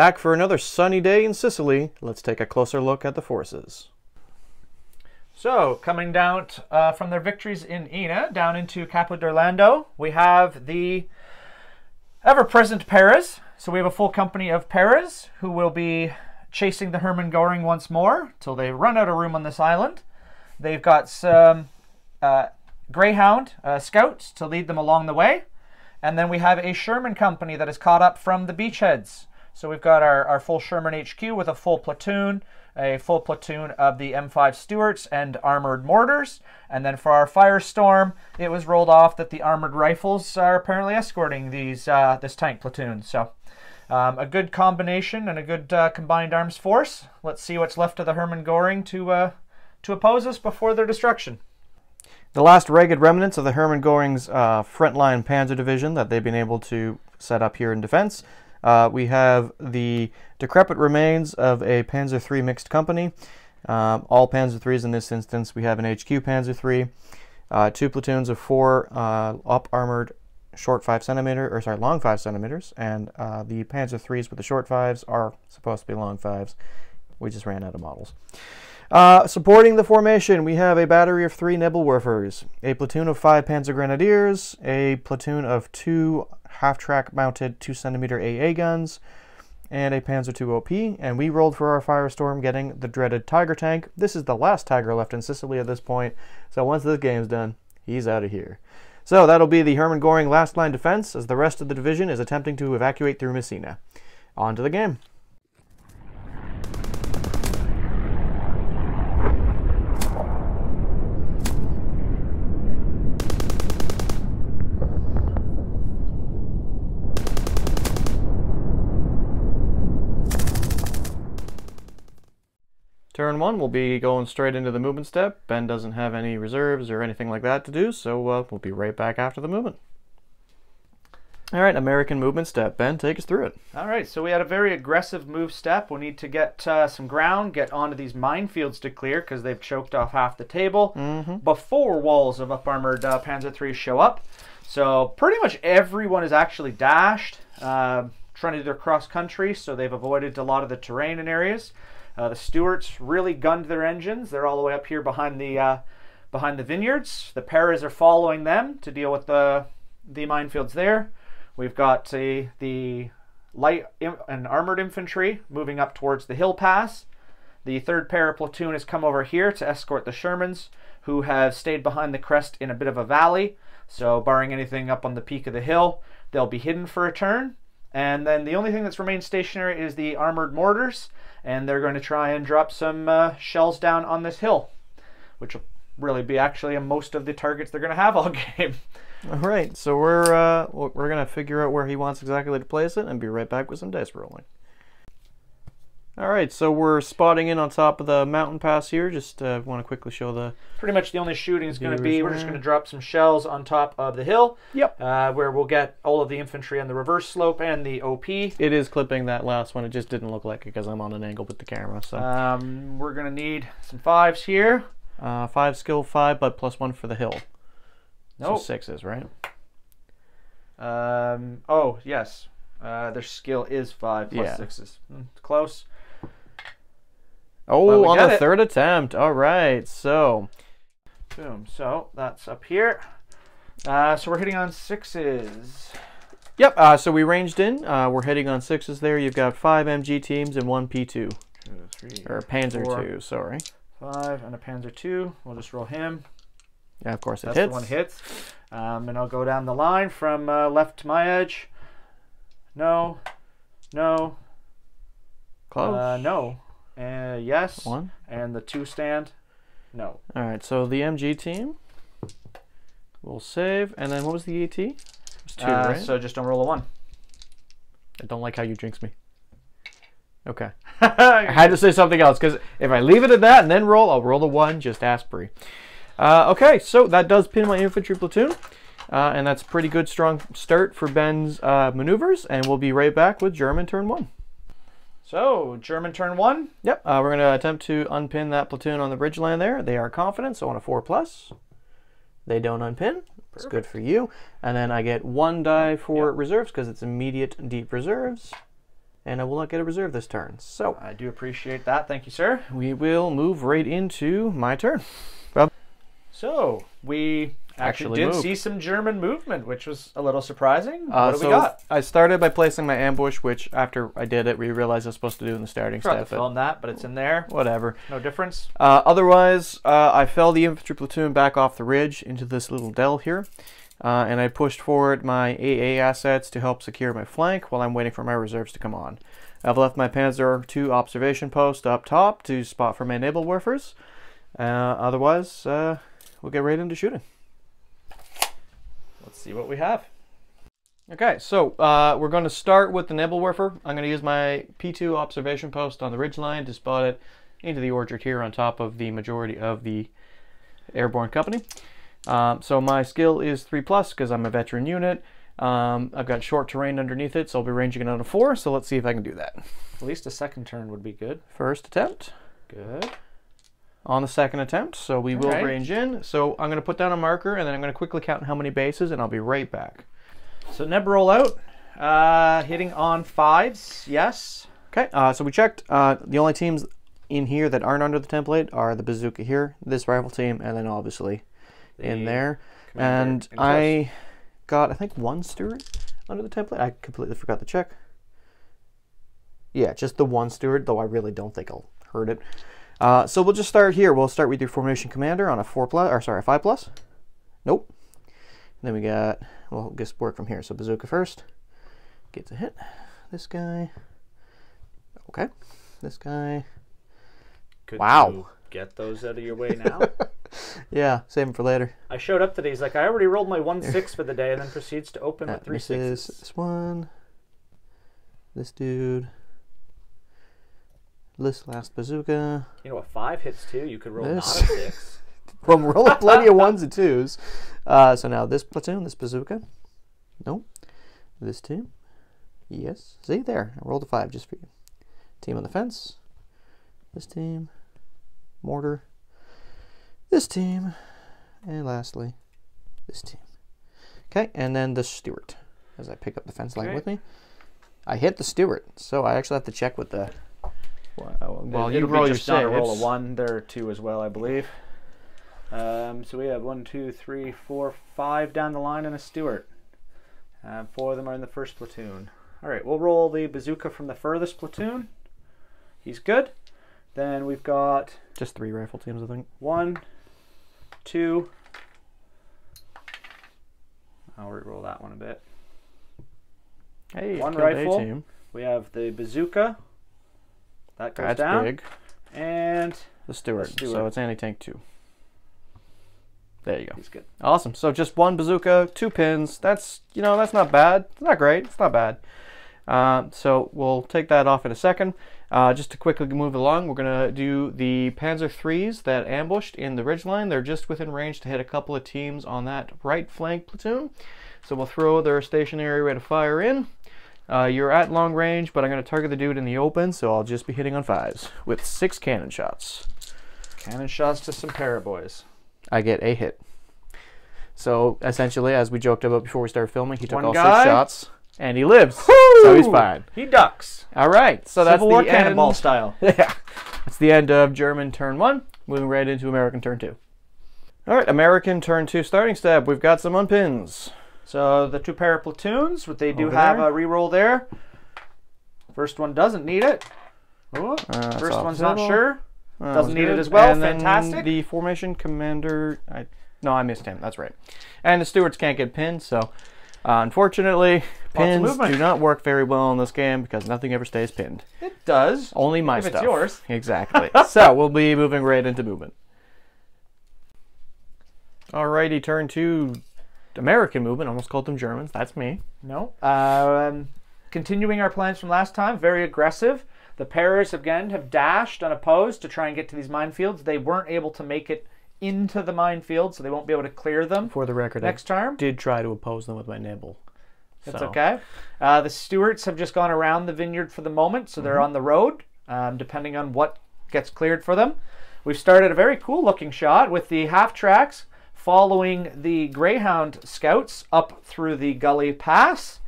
Back for another sunny day in Sicily. Let's take a closer look at the forces. So, coming down uh, from their victories in Enna down into Capo d'Orlando, we have the ever present Paras. So, we have a full company of Paras who will be chasing the Hermann Goring once more till they run out of room on this island. They've got some uh, Greyhound uh, scouts to lead them along the way. And then we have a Sherman company that is caught up from the beachheads. So we've got our, our full Sherman HQ with a full platoon, a full platoon of the M5 Stuarts and armored mortars. And then for our Firestorm, it was rolled off that the armored rifles are apparently escorting these uh, this tank platoon. So um, a good combination and a good uh, combined arms force. Let's see what's left of the Hermann Goring to uh, to oppose us before their destruction. The last ragged remnants of the Hermann Goring's uh, frontline panzer division that they've been able to set up here in defense. Uh, we have the decrepit remains of a Panzer III mixed company. Um, all Panzer IIIs in this instance. We have an HQ Panzer III, uh, two platoons of four uh, up armored short five centimeter, or sorry, long five centimeters, and uh, the Panzer IIIs with the short fives are supposed to be long fives. We just ran out of models. Uh, supporting the formation, we have a battery of three Nebelwerfers, a platoon of five Panzer Grenadiers, a platoon of two half-track mounted 2cm AA guns, and a Panzer II OP, and we rolled for our Firestorm getting the dreaded Tiger tank. This is the last Tiger left in Sicily at this point, so once this game's done, he's out of here. So that'll be the Hermann Goring last line defense as the rest of the division is attempting to evacuate through Messina. On to the game. Turn one, we'll be going straight into the movement step. Ben doesn't have any reserves or anything like that to do, so uh, we'll be right back after the movement. All right, American movement step. Ben, take us through it. All right, so we had a very aggressive move step. We need to get uh, some ground, get onto these minefields to clear because they've choked off half the table Mm-hmm. before walls of up armored uh, Panzer III show up. So pretty much everyone is actually dashed, uh, trying to do their cross country, so they've avoided a lot of the terrain and areas. Uh, the Stuarts really gunned their engines. They're all the way up here behind the uh, behind the vineyards. The Paras are following them to deal with the the minefields there. We've got uh, the light and armored infantry moving up towards the hill pass. The third para platoon has come over here to escort the Shermans, who have stayed behind the crest in a bit of a valley. So, barring anything up on the peak of the hill, they'll be hidden for a turn. And then the only thing that's remained stationary is the armored mortars, and they're going to try and drop some uh, shells down on this hill, which will really be actually most of the targets they're going to have all game. All right, so we're uh, we're gonna figure out where he wants exactly to place it, and be right back with some dice rolling. All right, so we're spotting in on top of the mountain pass here. Just uh, want to quickly show the. Pretty much the only shooting is going to be we're just going to drop some shells on top of the hill, Yep. uh, where we'll get all of the infantry on the reverse slope and the OP. It is clipping that last one. It just didn't look like it because I'm on an angle with the camera. So Um, we're going to need some fives here. uh, five skill, five, but plus one for the hill. Nope. So sixes, right? Um, oh, yes. Uh, their skill is five plus Yeah. sixes. Hmm, close. Oh, on the it. third attempt. All right, so Boom. So that's up here. Uh, so we're hitting on sixes. yep. Uh, so we ranged in. Uh, we're hitting on sixes there. You've got five MG teams and one P2 Two, three, or Panzer four, two. Sorry. five, and a Panzer two. We'll just roll him. Yeah, of course it That's hits. one hits. Um, and I'll go down the line from uh, left to my edge. No. No. Close. Uh, no. Uh, yes. One. And the two stand. No. All right. So the MG team will save, and then what was the ET? It was two, Uh, right? So just don't roll a one. I don't like how you jinx me. Okay. I had to say something else because if I leave it at that and then roll, I'll roll the one. Just ask Bree. Uh, okay, so that does pin my infantry platoon, uh, and that's a pretty good strong start for Ben's uh, maneuvers. And we'll be right back with German turn one. So German turn one. Yep, uh, we're going to attempt to unpin that platoon on the ridgeline there. They are confident, so on a four plus. They don't unpin. It's good for you. And then I get one die for Yep. reserves because it's immediate deep reserves. and I will not get a reserve this turn. So I do appreciate that. Thank you, sir. we will move right into my turn. So we actually, Actually did moved. see some German movement, which was a little surprising. Uh, what do so we got? I started by placing my ambush, which after I did it, we realized I was supposed to do in the starting Forgot to step. but film that, but it's in there. Whatever. No difference. Uh, otherwise, uh, I fell the infantry platoon back off the ridge into this little dell here, uh, and I pushed forward my AA assets to help secure my flank while I'm waiting for my reserves to come on. I've left my Panzer II observation post up top to spot for my Nebelwerfers. Uh, otherwise, uh, we'll get right into shooting. Let's see what we have. Okay, so uh, we're going to start with the Nebelwerfer. I'm going to use my P2 observation post on the ridge line to spot it into the orchard here on top of the majority of the airborne company. Um, so my skill is 3 plus because I'm a veteran unit. Um, I've got short terrain underneath it, so I'll be ranging it on a 4. So let's see if I can do that. At least a second turn would be good. First attempt Good. On the second attempt, so we will Alright. range in. So I'm going to put down a marker and then I'm going to quickly count how many bases and I'll be right back. So Neb roll out. Uh, hitting on fives. Yes. Okay, uh, so we checked. Uh, the only teams in here that aren't under the template are the bazooka here, this rifle team, and then obviously in there. And in. I got, I think, one Stuart under the template. I completely forgot to check. Yeah, just the one Stuart, though I really don't think I'll hurt it. Uh, so we'll just start here. We'll start with your formation commander on a four plus, or sorry, a five plus. Nope. then we got, well, just work from here. So bazooka first. Gets a hit. This guy. Okay. This guy. Could Wow. get those out of your way now? Yeah, save them for later. I showed up today. He's like, I already rolled my one six for the day, and then proceeds to open That with three sixes. this one. This dude. This last bazooka. You know what? Five hits too. You could roll This. not a six. Well, I'm rolling plenty of ones and twos. Uh, so now this platoon, this bazooka. Nope. This team. Yes. See there. I rolled a five just for you. Team on the fence. This team. Mortar. This team. And lastly, this team. Okay, and then the Stuart. As I pick up the fence line Okay. with me. I hit the Stuart, so I actually have to check with the. Well, well you roll your a roll of one. There are two as well, I believe. Um, so we have one, two, three, four, five down the line, and a Stuart. Um, four of them are in the first platoon. All right, we'll roll the bazooka from the furthest platoon. He's good. Then we've got Just three rifle teams, I think. one, two. I'll re-roll that one a bit. Hey, One rifle. team. We have the bazooka. That goes That's down. big. And The Stuart. Stuart. So it's anti-tank two. There you go. he's good. Awesome. So just one bazooka, two pins. That's you know that's not bad. It's not great. It's not bad. Uh, so we'll take that off in a second. Uh, just to quickly move along, we're gonna do the Panzer threes that ambushed in the ridgeline. They're just within range to hit a couple of teams on that right flank platoon. So we'll throw their stationary rate of fire in. Uh, you're at long range, but I'm going to target the dude in the open, so I'll just be hitting on fives with six cannon shots. Cannon shots to some paraboys. I get a hit. So essentially, as we joked about before we started filming, he took One all guy. six shots and he lives, so he's fine. He ducks. All right, so that's War the cannonball end. style. yeah, that's the end of German turn one. Moving right into American turn two. All right, American turn two starting step. We've got some unpins. So the two para platoons, what they do Over have there. a reroll there. First one doesn't need it. Ooh, Uh, first one's not sure. Uh, Doesn't need it as well. And then Fantastic. the formation commander. I no, I missed him. That's right. And the Stuarts can't get pinned, so uh, unfortunately, pins do not work very well in this game because nothing ever stays pinned. It does. Only my If it's stuff. yours. Exactly. so we'll be moving right into movement. Alrighty, turn to American movement. Almost called them Germans. That's me. No. Um, continuing our plans from last time, very aggressive. The Paras again have dashed unopposed to try and get to these minefields. They weren't able to make it into the minefield, so they won't be able to clear them For the record, next I time. did try to oppose them with my nibble. That's So, okay. Uh, the Stuarts have just gone around the vineyard for the moment, so they're on the road, um, depending on what gets cleared for them. We've started a very cool looking shot with the half tracks following the Greyhound scouts up through the Gully Pass,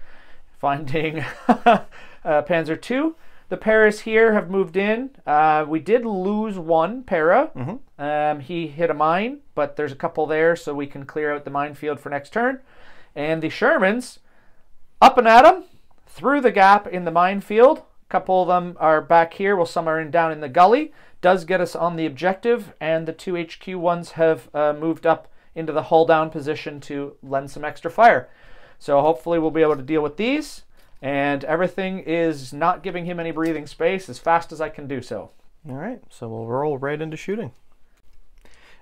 finding uh, Panzer II. The paras here have moved in. Uh, we did lose one para. Um, he hit a mine, but there's a couple there, so we can clear out the minefield for next turn. And the Shermans, up and at 'em, through the gap in the minefield. A couple of them are back here, Well, some are in, down in the gully. Does get us on the objective, and the two HQ ones have uh, moved up into the hull down position to lend some extra fire. So hopefully we'll be able to deal with these. And everything is not giving him any breathing space as fast as I can do so. All right, so we'll roll right into shooting.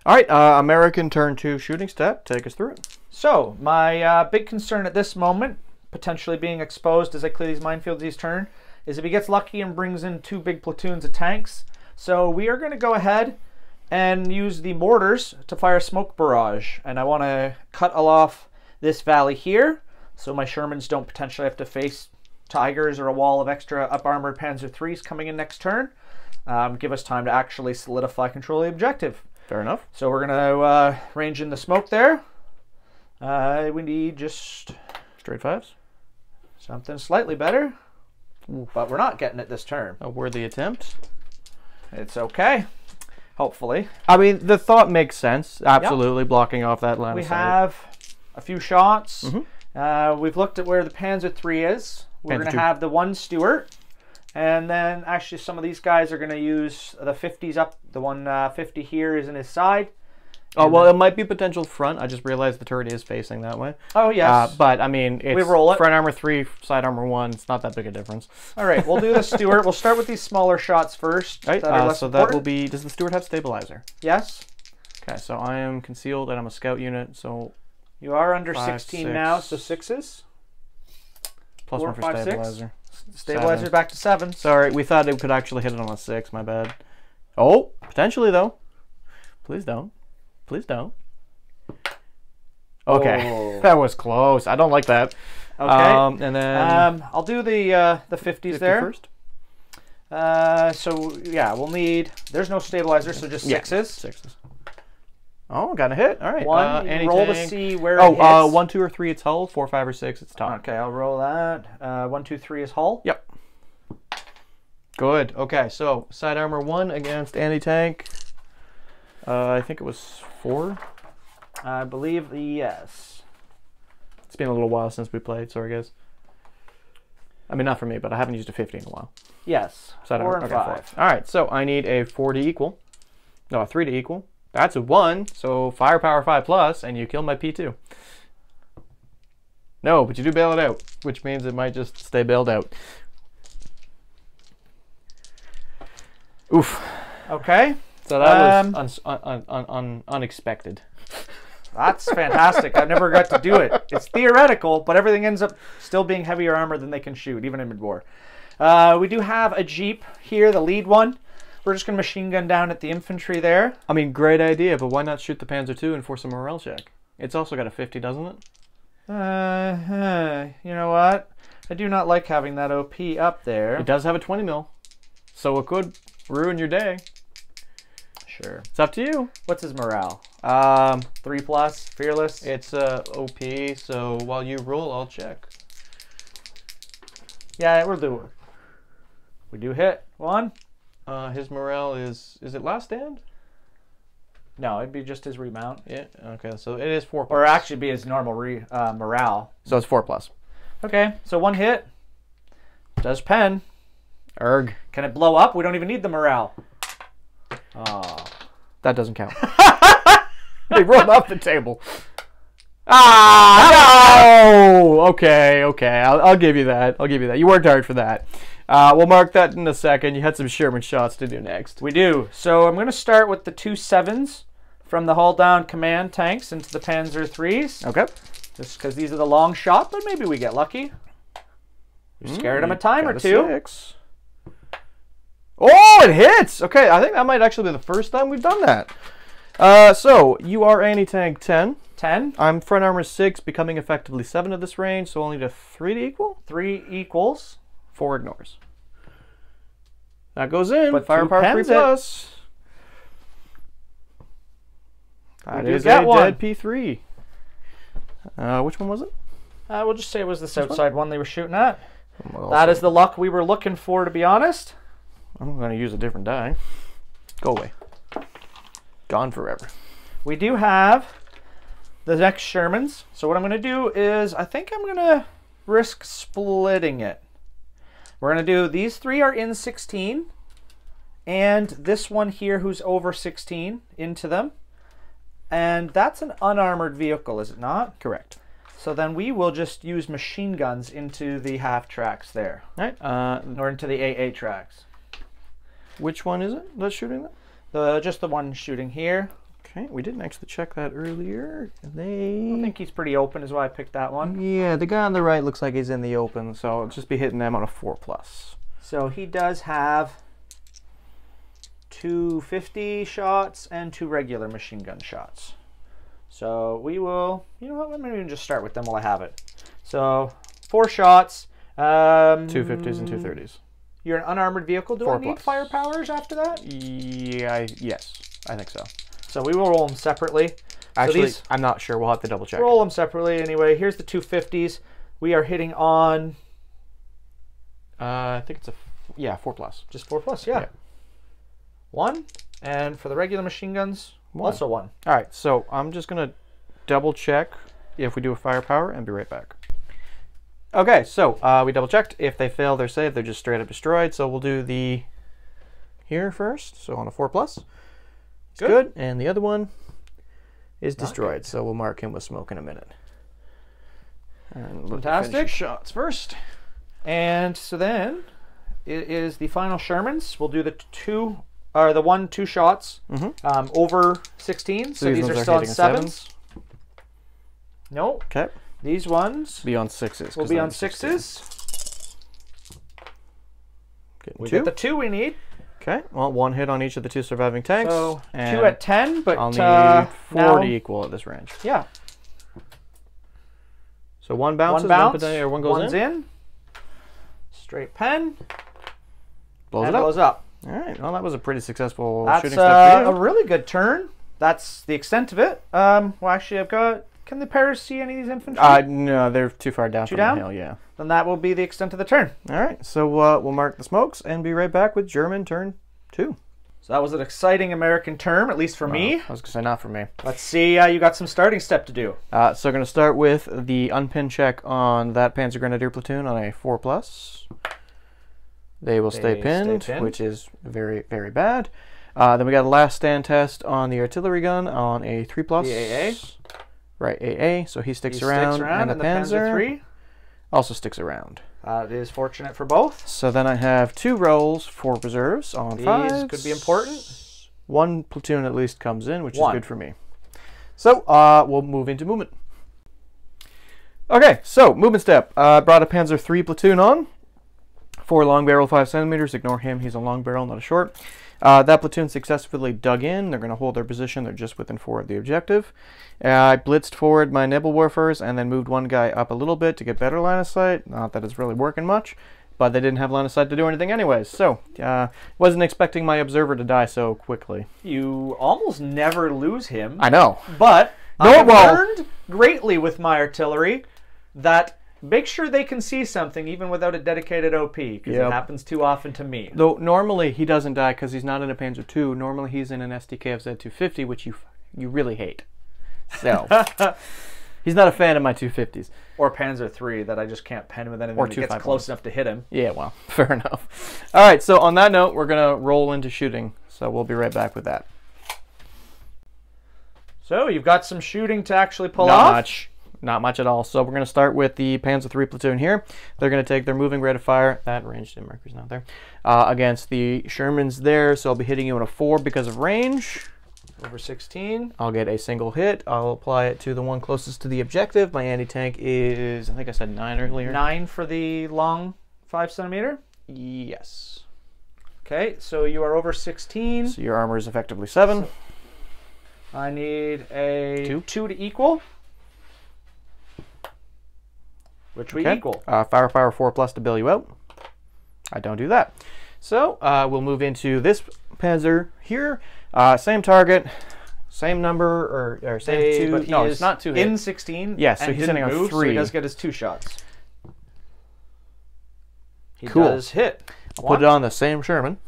All right, uh, American turn two shooting step. Take us through it. So, my uh, big concern at this moment, potentially being exposed as I clear these minefields each turn, is if he gets lucky and brings in two big platoons of tanks. So, we are going to go ahead and use the mortars to fire a smoke barrage. And I want to cut off this valley here so my Shermans don't potentially have to face Tigers or a wall of extra up armored Panzer IIIs coming in next turn. Um, give us time to actually solidify control of the objective. Fair enough. So we're gonna uh, range in the smoke there. Uh, we need just Straight fives. something slightly better, but we're not getting it this turn. A worthy attempt. It's okay. Hopefully, I mean, the thought makes sense. Absolutely, blocking off that line we have a few shots. Mhm. Uh, we've looked at where the Panzer three is. We're gonna two. have the one Stuart, and then actually some of these guys are gonna use the 50s up. The one uh, 50 here is in his side. Oh well, it might be potential front. I just realized the turret is facing that way. Oh yes. Uh, but I mean, it's roll it. front armor three, side armor one. It's not that big a difference. All right, we'll do the Stuart. we'll start with these smaller shots first. Right. that Uh, so that will be. Does the Stuart have stabilizer? yes. Okay. So I am concealed and I'm a scout unit. So You are under Five, 16 now, so sixes. plus Four, one for five, six. stabilizer. Stabilizer's Seven. back to seven. Sorry, we thought it could actually hit it on a six. My bad. Oh, potentially though. Please don't. Please don't. Okay, Oh. that was close. I don't like that. Okay. Um, and then Um, I'll do the uh, the 50s 50 there. first. Uh, so yeah, we'll need. There's no stabilizer, so just Yeah, sixes. Sixes. Oh, got a hit. All right. One. Uh, you roll to see where. Oh, it uh, hits. one, two, or three. It's hull. Four, five, or six. It's top. Okay, I'll roll that. Uh, one, two, three is hull. Yep. Good. Okay, so side armor one against anti tank. Uh, I think it was four. I believe yes. It's been a little while since we played. Sorry, guys. I mean, not for me, but I haven't used a 50 in a while. Yes. Side four armor. and okay, four. five. All right, so I need a four to equal. No, a three to equal. That's a one. So firepower five plus, and you kill my P2. No, but you do bail it out, which means it might just stay bailed out. Oof. Okay. So that Um, was un- un- un- un- unexpected. That's fantastic. I've never got to do it. It's theoretical, but everything ends up still being heavier armor than they can shoot, even in mid-war. Uh, we do have a jeep here, the lead one. We're just gonna machine gun down at the infantry there. I mean, great idea, but why not shoot the Panzer II and force a morale check? It's also got a 50, doesn't it? Uh, huh, you know what? I do not like having that OP up there. It does have a 20 mil, so it could ruin your day. Sure. It's up to you. What's his morale? Um, Three plus, fearless. it's uh, OP, so while you roll, I'll check. yeah, we'll do it. We do hit one. Uh, his morale is is it last stand? No, it'd be just his remount, Yeah. Okay, so it is four. or actually be his normal re, uh, morale. so it's four plus. Okay, so one hit does pen. Erg. Can it blow up? We don't even need the morale. Oh. That doesn't count. they rolled off the table. Ah no! Okay, okay. I'll, I'll give you that. I'll give you that. You worked hard for that. Uh, we'll mark that in a second. You had some Sherman shots to do next. We do. So I'm going to start with the two sevens from the hull down command tanks into the Panzer threes, Okay. just because these are the long shot. But maybe we get lucky. We scared him a time or two. Six. Oh, it hits! Okay, I think that might actually be the first time we've done that. Uh, so, you are anti-tank 10. Ten. I'm front armor 6, becoming effectively 7 at this range, so only to 3 to equal. Three equals. 4 ignores. That goes in. But Firepower two 3 pens it. plus. That do is get a one. dead P3. Uh, which one was it? Uh, we'll just say it was this outside side one they were shooting at. Well, That is the luck we were looking for, to be honest. I'm going to use a different die. Go away. Gone forever. We do have the next Shermans. So what I'm going to do is I think I'm going to risk splitting it. We're going to do these three are in 16 and this one here who's over 16 into them. And that's an unarmored vehicle, is it not? Correct. So then we will just use machine guns into the half tracks there, right. Uh, or into the AA tracks. Which one is it that's shooting that? The just the one shooting here. Okay, we didn't actually check that earlier. They. I think he's pretty open, is why I picked that one. Yeah, the guy on the right looks like he's in the open, so I'll just be hitting them on a four plus. So he does have 250 shots and two regular machine gun shots. So we will, you know what, let me even just start with them while I have it. So four shots. Um, Two fifties and two thirties. You're an unarmored vehicle. Do Four I need plus. fire powers after that? Yeah, I, yes, I think so. So we will roll them separately. Actually, these- I'm not sure. We'll have to double check. Roll them separately anyway. Here's the 250s. We are hitting on Uh, I think it's a yeah four plus. just four plus, yeah. Yeah. One. And for the regular machine guns, One. also one. All right, so I'm just gonna double check if we do a firepower and be right back. Okay, so uh, we double checked. If they fail their save, they're just straight up destroyed. So we'll do the here first. So on a four plus, it's Good. good. And the other one is Not destroyed. So we'll mark him with smoke in a minute. And Fantastic. shots first. And so then it is the final Shermans. We'll do the two or the one two shots Mhm. um, over 16. So, these these, are still on hitting sevens. No, Okay, these ones be on sixes. 'cause be on it's 16. sixes. We two. get the two we need. Okay, well, one hit on each of the two surviving tanks. So and two at 10, but I'll need uh, four now- to equal at this range. yeah, So one bounces, one bounce, poten- or one goes one's in, in. Straight pen, blows and it up. blows up. All right, well, that was a pretty successful That's shooting uh, step a really good turn. That's the extent of it. Um, well, actually, I've got. Can the Paras see any of these infantry? Uh, no, they're too far down from down? the hill, yeah. then that will be the extent of the turn. All right, so uh, we'll mark the smokes and be right back with German turn two. So that was an exciting American term, at least for me. I was going to say not for me. Let's see. Uh, you got some starting step to do. Uh, so we're going to start with the unpin check on that Panzer Grenadier platoon on a 4+. plus. They will They stay stay pinned, pinned. which is very, very bad. Uh, then we got a last stand test on the artillery gun on a 3+. plus. Right, AA, so he sticks He around. sticks around, and and the Panzer, Panzer three. also sticks around. Uh, it is fortunate for both. So then I have two rolls for reserves on These fives. could be important. One platoon at least comes in, which One. is good for me. So uh, we'll move into movement. Okay, so movement step. Uh, brought a Panzer III platoon on. Four long barrel, five centimeters. Ignore him; he's a long barrel, not a short. Uh, that platoon successfully dug in. They're going to hold their position. They're just within four of the objective. Uh, I blitzed forward my Nebelwerfers and then moved one guy up a little bit to get better line of sight. Not that it's really working much, but they didn't have line of sight to do anything anyways. So, uh, wasn't expecting my observer to die so quickly. You almost never lose him, I know. but No, I learned greatly with my artillery that make sure they can see something even without a dedicated OP because Yep. it happens too often to me. Though normally he doesn't die because he's not in a Panzer II. Normally he's in an SdKfz 250, which you you really hate. So he's not a fan of my 250s. Or Panzer three that I just can't pen with anything Or that gets close enough to hit him. Yeah, well, fair enough. All right, so on that note, we're gonna roll into shooting. So we'll be right back with that. So you've got some shooting to actually pull not off. much, not much at all. So we're gonna start with the Panzer III platoon here. They're gonna take their moving rate of fire. That range in marker's not there. Uh, against the Shermans there. So I'll be hitting you on a four because of range. Over 16. I'll get a single hit. I'll apply it to the one closest to the objective. My anti-tank is, I think I said nine earlier. Nine for the long five centimeter. Yes. Okay, so you are over 16. So your armor is effectively seven. I need a Two. two to equal, which we Okay. equal. Uh, fire four plus to bail you out. I don't do that. So uh, we'll move into this Panzer here. Uh, same target, same number, or, or same two. but no, is it's not two. in hits. 16. Yeah, so and he's didn't sitting on move, So three. he does get his two shots. He Cool. does hit. I'll put it on the same Sherman.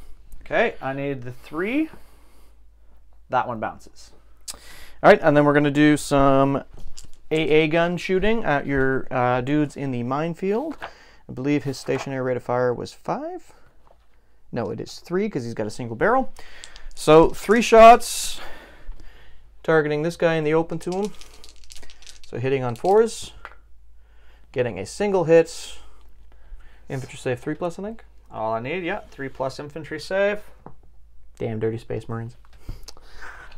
Okay, I need the three. That one bounces. All right, and then we're going to do some AA gun shooting at your uh, dudes in the minefield. I believe his stationary rate of fire was five. No, it is three because he's got a single barrel. So three shots, targeting this guy in the open to him. So hitting on fours, getting a single hit. Infantry save three plus, I think. All I need, yeah, three plus infantry save. Damn dirty space marines.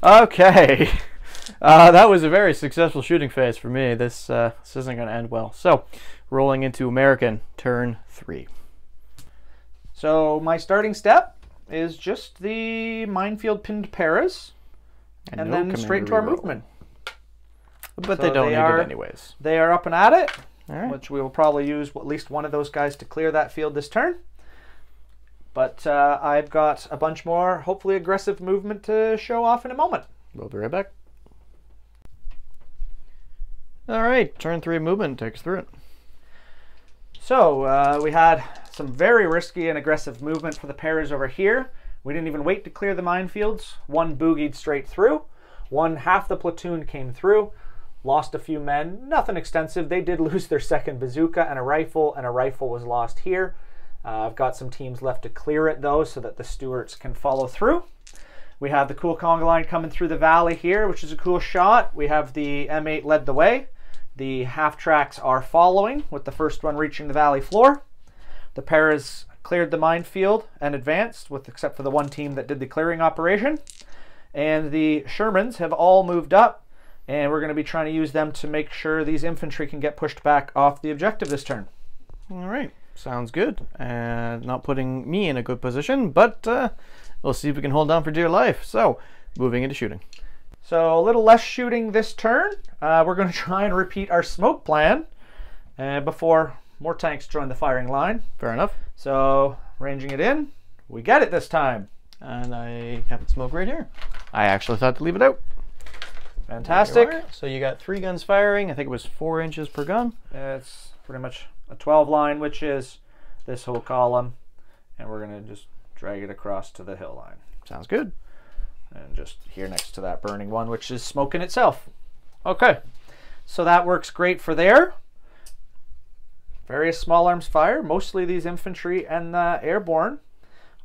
Okay. Uh, that was a very successful shooting phase for me. This, uh, this isn't going to end well. So, rolling into American, turn three. So my starting step is just the minefield pinned Paras, and, no then straight to our reroll. movement. But So they don't they need are- it anyways. They are up and at it, right. which we will probably use at least one of those guys to clear that field this turn. But uh, I've got a bunch more, hopefully aggressive movement to show off in a moment. We'll be right back. All right, turn three movement. takes through it. So uh, we had some very risky and aggressive movement for the paras over here. We didn't even wait to clear the minefields. One boogied straight through. One half the platoon came through. Lost a few men. Nothing extensive. They did lose their second bazooka and a rifle, and a rifle was lost here. Uh, I've got some teams left to clear it though, so that the Stuarts can follow through. We have the cool conga line coming through the valley here, which is a cool shot. We have the M8 led the way. The half tracks are following, with the first one reaching the valley floor. The Paras cleared the minefield and advanced, with except for the one team that did the clearing operation. And the Shermans have all moved up, and we're going to be trying to use them to make sure these infantry can get pushed back off the objective this turn. All right, sounds good. And not putting me in a good position, but uh, we'll see if we can hold on for dear life. So, moving into shooting. So a little less shooting this turn. Uh, we're going to try and repeat our smoke plan uh, before more tanks join the firing line. Fair enough. So ranging it in, we get it this time. And I have it smoke right here. I actually thought to leave it out. Fantastic. You. So you got three guns firing. I think it was four inches per gun. It's pretty much a 12 line, which is this whole column. And we're going to just drag it across to the hill line. Sounds good. And just here next to that burning one, which is smoking itself. Okay. So that works great for there. Various small arms fire. Mostly these infantry and uh, airborne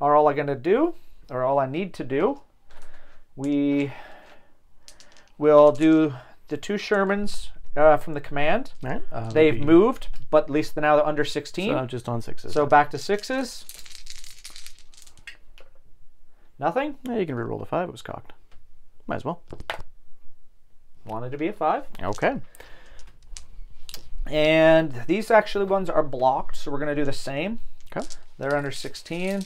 are all I'm going to do, or all I need to do. We will do the two Shermans uh, from the command. Right. Uh, They've moved, but at least now they're under 16. So just on sixes. So back to sixes. Nothing. yeah, you can reroll the five. It was cocked. Might as well. Wanted to be a five. Okay. And these actually ones are blocked, so we're going to do the same. Okay. They're under 16.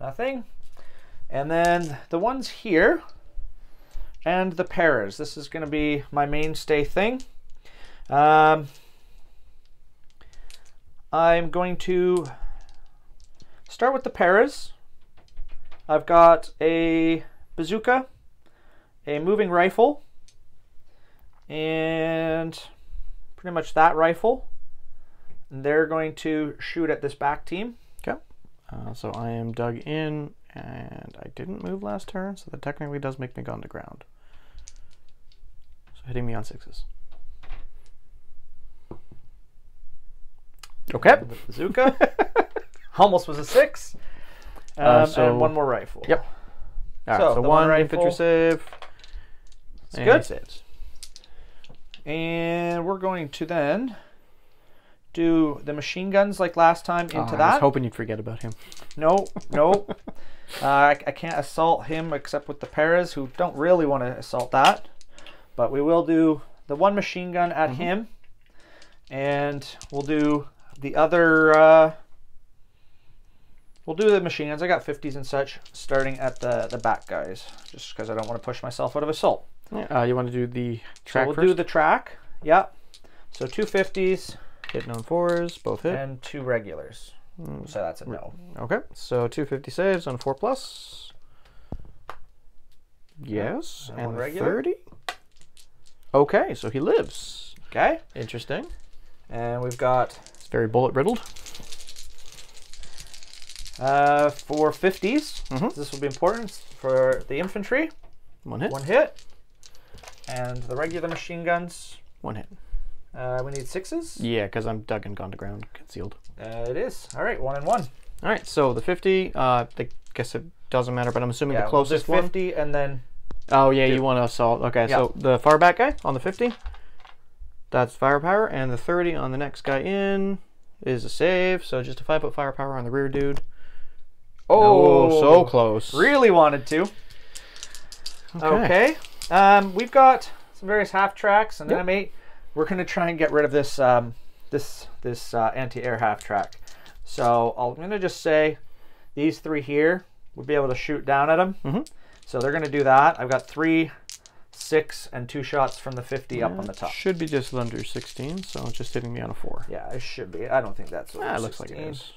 Nothing. And then the ones here and the paras. This is going to be my mainstay thing. Um, I'm going to start with the paras. I've got a bazooka, a moving rifle, and pretty much that rifle. And they're going to shoot at this back team. Okay. Uh, so I am dug in, and I didn't move last turn, so that technically does make me go on the ground. So hitting me on sixes. Okay. The bazooka almost was a six. Um, Uh, so- and one more rifle. Yep. All right, So, so, one one infantry rifle- save. It's good. saves. And we're going to then do the machine guns like last time into Oh, I was that. hoping you'd forget about him. No, no. uh, I, I can't assault him except with the paras who don't really want to assault that. But we will do the one machine gun at him. And we'll do the other. Uh, we'll do the machine guns. I got 50s and such starting at the, the back guys. Just because I don't want to push myself out of assault. Yeah, Uh, you want to do the So track we'll first? do the track. Yep. So two 50s Hitting on fours, both hit. and two regulars. So that's a no. Okay, so 250 saves on 4 plus. Yes, and and, regular. 30. Okay, so he lives. Okay. Interesting. And we've got It's very bullet riddled. Uh, for 50s, Mhm. this will be important for the infantry. One hit. One hit. And the regular machine guns, One hit. uh, we need sixes. Yeah, because I'm dug and gone to ground, concealed. Uh, it is. All right, one and one. All right, so the 50, uh, I guess it doesn't matter, but I'm assuming Yeah, the we'll closest one. 50 and then Oh, yeah, Two. you want to assault. Okay, Yeah. so the far back guy on the 50, that's firepower, and the 30 on the next guy in is a save, so just a 5 foot firepower on the rear dude. Oh, so close. Really wanted to. Okay. Um, we've got some various half tracks and Yep. then M8. We're gonna try and get rid of this um, this this uh, anti-air half track. So I'm gonna just say these three here would be able to shoot down at them. Mhm. So they're gonna do that. I've got three, six, and two shots from the 50 up on the top. Should be just under 16, so it's just hitting me on a 4. Yeah, it should be. I don't think that's what Ah, it looks like it 16. is.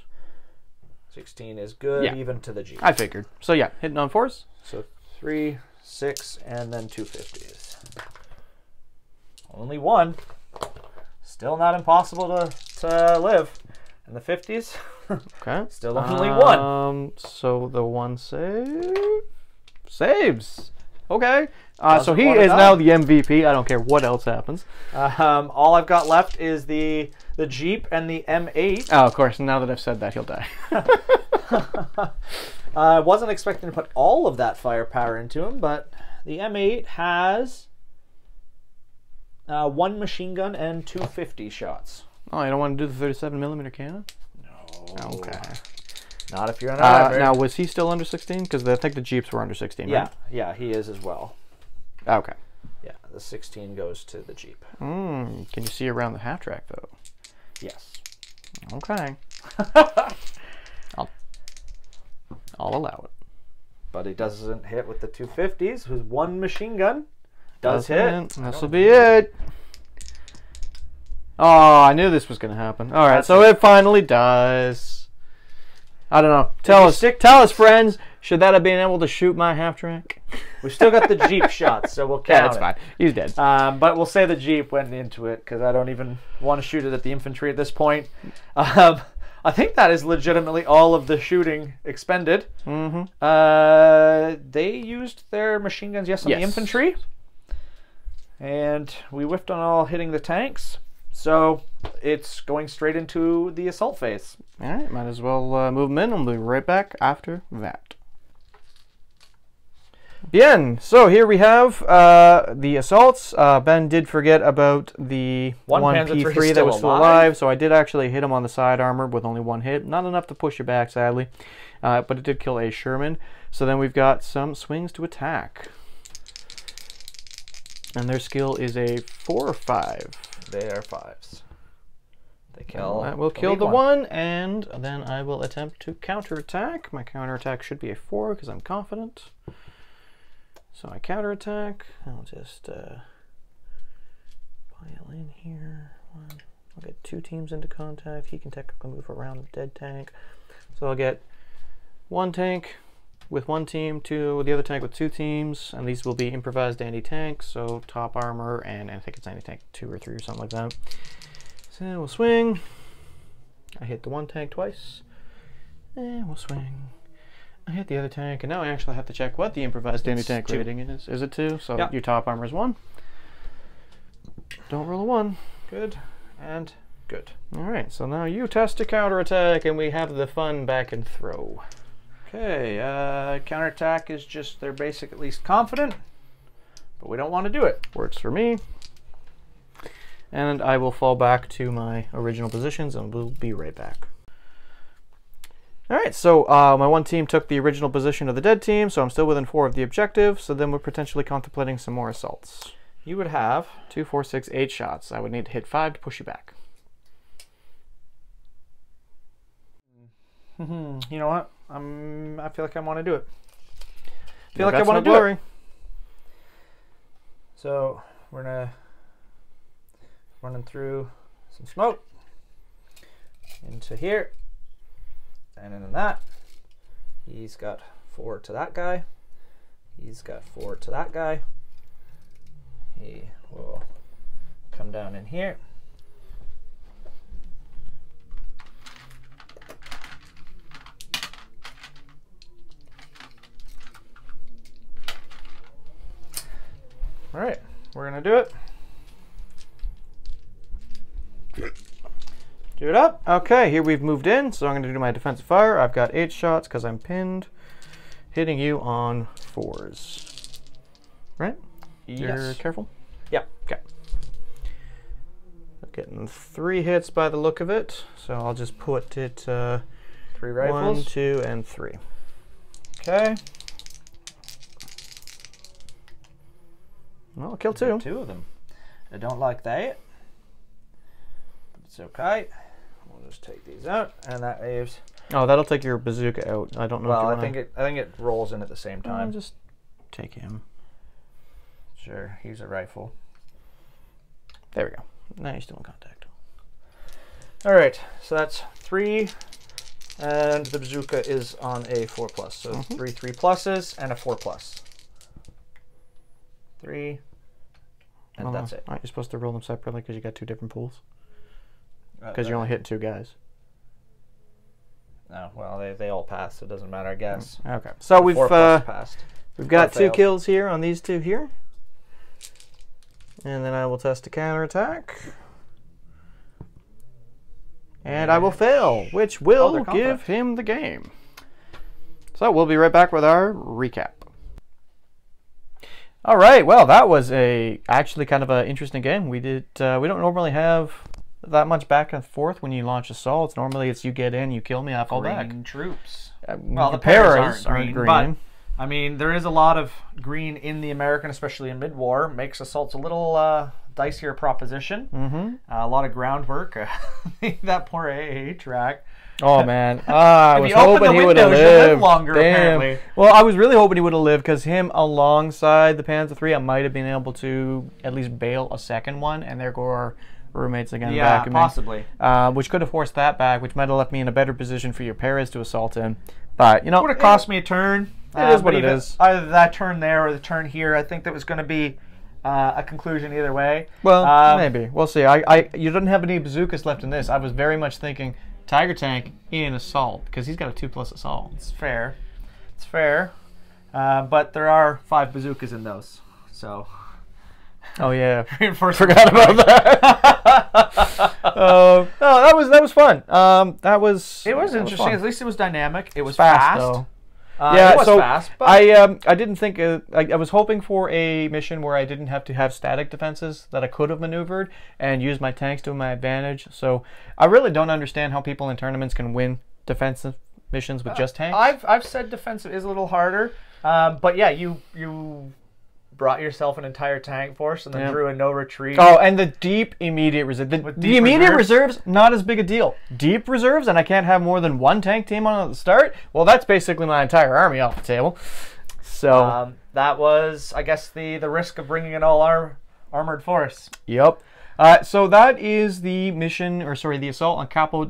16 is good, Yeah. even to the G. I figured. So yeah, hitting on 4s. So three, six, and then two fifties. Only one. Still not impossible to, to live. In the fifties, Okay. still only one. Um, so the one save saves. Okay. Uh, so he is now the MVP. I don't care what else happens. Um, all I've got left is the the Jeep and the M8. Oh, of course. Now that I've said that, he'll die. I wasn't expecting to put all of that firepower into him, but the M8 has uh, one machine gun and two fifty shots. oh, you don't want to do the 37 millimeter cannon? No. Okay. Not if you're an Uh, now, was he still under 16? Because I think the Jeeps were under 16, yeah, right? yeah, he is as well. Okay. Yeah, the 16 goes to the Jeep. Mm, can you see around the half track, though? Yes. Okay. I'll, I'll allow it. But he doesn't hit with the 250s, whose one machine gun does hit. This will be it. Oh, I knew this was going to happen. All right, That's so it finally does. I don't know. Tell us, stick- tell us, friends. Should that have been able to shoot my half track? We've still got the Jeep shots, so we'll count Yeah, that's it. fine. He's dead. Um, but we'll say the Jeep went into it because I don't even want to shoot it at the infantry at this point. Um, I think that is legitimately all of the shooting expended. Mm-hmm. Uh, they used their machine guns, yes, on the infantry. And we whiffed on all hitting the tanks. So it's going straight into the assault phase. All right, might as well uh, move them in. I'll be right back after that. Bien. So here we have uh, the assaults. Uh, ben did forget about the One one, P3 that was still alive. alive. So I did actually hit him on the side armor with only one hit. Not enough to push you back, sadly. Uh, but it did kill a Sherman. So then we've got some swings to attack. And their skill is a four or five. They are fives. They kill. That will kill the one, and then I will attempt to counterattack. My counterattack should be a four because I'm confident. So I counterattack. I'll just uh, pile in here. One. I'll get two teams into contact. He can technically move around the dead tank. So I'll get one tank with one team, two with the other tank with two teams, and these will be improvised anti-tanks. So top armor, and I think it's anti-tank two or three or something like that. So we'll swing. I hit the one tank twice. And we'll swing. I hit the other tank, and now I actually have to check what the improvised It's anti-tank two. rating is. Is it two? So Yeah. your top armor is one. Don't roll a one. Good and good. All right, so now you test a counterattack, and we have the fun back and throw. Okay, uh, counterattack is just they're basic at least confident, but we don't want to do it. Works for me. And I will fall back to my original positions, and we'll be right back. All right, so uh, my one team took the original position of the dead team, so I'm still within four of the objective. So then we're potentially contemplating some more assaults. You would have Two, four, six, eight shots. I would need to hit five to push you back. You know what? I'm. I feel like I want to do it. I feel No like I want to no do it. So we're gonna running through some smoke into here, and then in that, he's got four to that guy. He's got four to that guy. He will come down in here. All right, we're gonna do it. Do it up. Okay, here we've moved in, so I'm going to do my defensive fire. I've got eight shots because I'm pinned, hitting you on fours. Right? Yes. You're careful? Yeah. Okay. Getting three hits by the look of it, so I'll just put it uh, Three one, two, and three. Okay. Well, I'll kill two. Two of them. I don't like that. But it's okay. Just take these out, and that leaves. Oh, that'll take your bazooka out. I don't know. if Well, you I think it. I think it rolls in at the same I'll time. just take him. Sure, use a rifle. There we go. Now you're still in contact. All right, so that's three, and the bazooka is on a four plus. So Mm-hmm. three three pluses and a four plus. Three, and Well, that's it. Aren't you supposed to roll them separately because you got two different pools? Uh, Because you're only hitting two guys. No, well, they, they all passed. So it doesn't matter, I guess. Okay. So we've uh, passed. we've got two kills here on these two here. And then I will test a counterattack. And I will fail, which Oh, will they're give him the game. So we'll be right back with our recap. All right. Well, that was a actually kind of an interesting game. We did. Uh, we don't normally have that much back and forth when you launch assaults. Normally, it's you get in, you kill me, I fall back. Green troops. Uh, Well, the Paras Paras aren't green, but- I mean, there is a lot of green in the American, especially in mid-war. Makes assaults a little uh, dicier proposition. Mm-hmm. Uh, a lot of groundwork. that poor AA track. Oh man, ah, I was hoping he would have windows, you'll live lived. longer, Damn. apparently. Well, I was really hoping he would have lived because him alongside the Panzer III, I might have been able to at least bail a second one, and there go our roommates again Yeah, possibly. uh, which could have forced that back, which might have left me in a better position for your Paras to assault in. But you know, It Would have cost me a turn. It is but what it is. Either that turn there or the turn here. I think that was going to be uh, a conclusion either way. Well, Um, maybe we'll see. I, I, you didn't have any bazookas left in this. I was very much thinking Tiger Tank in assault because he's got a two plus assault. It's fair. It's fair. Uh, but there are five bazookas in those. So Oh yeah, forgot about that. uh, no, that was that was fun. Um, that was It was interesting. fun. At least it was dynamic. It was fast, fast. though. Uh, yeah, it was so fast. But I um I didn't think uh, I, I was hoping for a mission where I didn't have to have static defenses that I could have maneuvered and use my tanks to my advantage. So I really don't understand how people in tournaments can win defensive missions with just tanks. I've I've said defensive is a little harder. Um, but yeah, you you brought yourself an entire tank force and then Yeah. drew a no retreat. Oh, and the deep immediate reserve. The, the immediate reserves? reserves? not as big a deal. Deep reserves, and I can't have more than one tank team on at the start. Well, that's basically my entire army off the table. So, Um, that was, I guess, the the risk of bringing an all arm armored force. yep. Uh, so that is the mission, or sorry, the assault on Capo.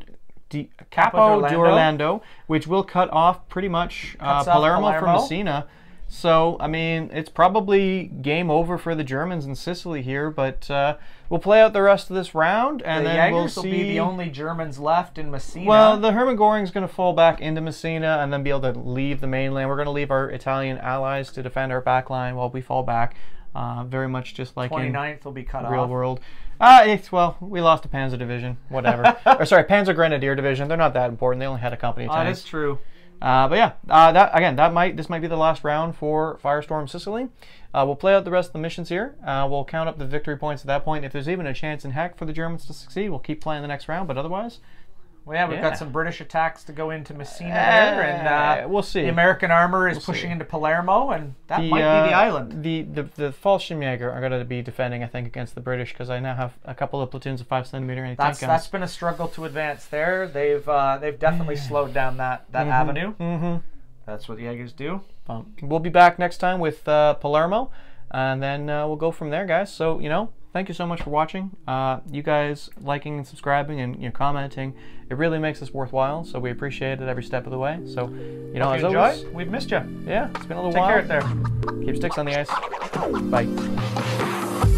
Di, Capo d'Orlando. d'Orlando, which will cut off pretty much uh, off Palermo, from Messina. So, I mean, it's probably game over for the Germans in Sicily here, but uh, we'll play out the rest of this round, and the then Jaegers we'll will see. be the only Germans left in Messina. Well, the Hermann Goering's going to fall back into Messina and then be able to leave the mainland. We're going to leave our Italian allies to defend our back line while we fall back. Uh, very much just like in 29th will be cut the real off. world. Uh, it's, well, we lost a Panzer division, whatever. or sorry, Panzer Grenadier division. They're not that important. They only had a company of Oh, that tanks. true. Uh, but yeah, uh, that again, that might this might be the last round for Firestorm Sicily. Uh, we'll play out the rest of the missions here. Uh, we'll count up the victory points at that point. If there's even a chance in heck for the Germans to succeed, we'll keep playing the next round. But otherwise, Well, yeah, we've Yeah. got some British attacks to go into Messina there, and uh, Uh, we'll see. the American armor is We'll pushing see. into Palermo, and that the, might uh, be the island. The the the Fallschirmjäger are going to be defending, I think, against the British because I now have a couple of platoons of five centimeter anti That's tank that's guns. been a struggle to advance there. They've uh, they've definitely slowed down that that avenue. Mm-hmm. That's what the Jaegers do. Um, we'll be back next time with uh, Palermo, and then uh, we'll go from there, guys. So you know, thank you so much for watching. Uh, you guys liking and subscribing and you know, commenting, it really makes us worthwhile. So we appreciate it every step of the way. So you know, If as you enjoy, always, we've missed you. yeah, it's been a little Take while. Take care out there. Keep sticks on the ice. Bye.